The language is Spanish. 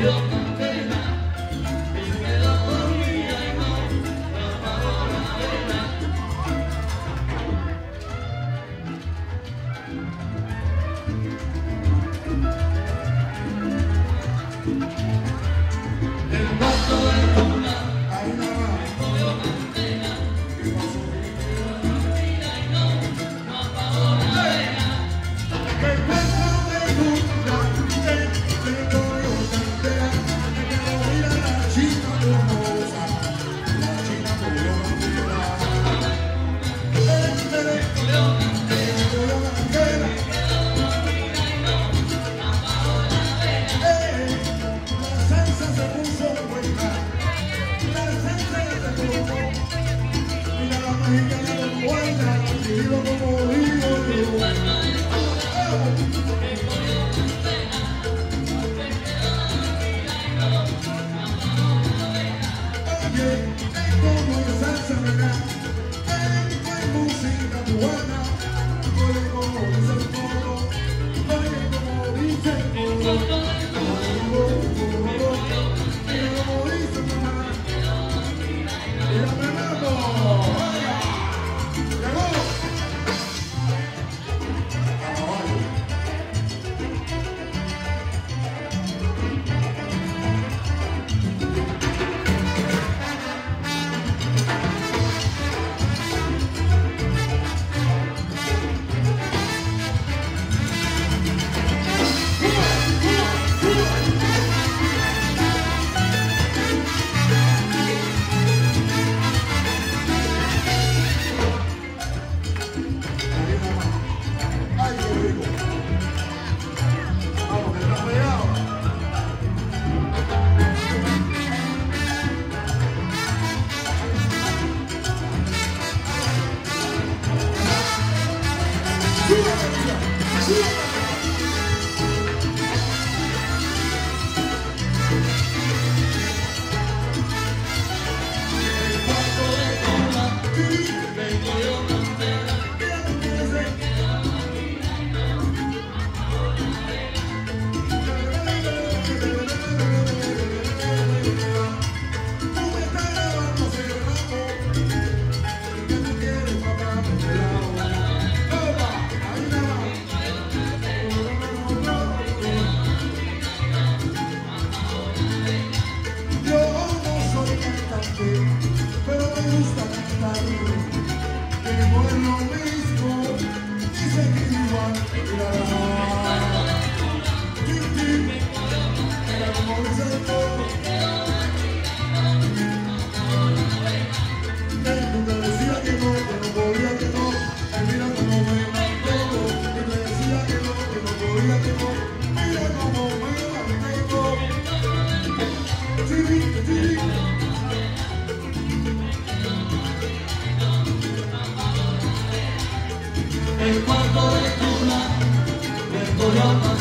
will Viva como vivo yo. Yeah. El cuarto de el color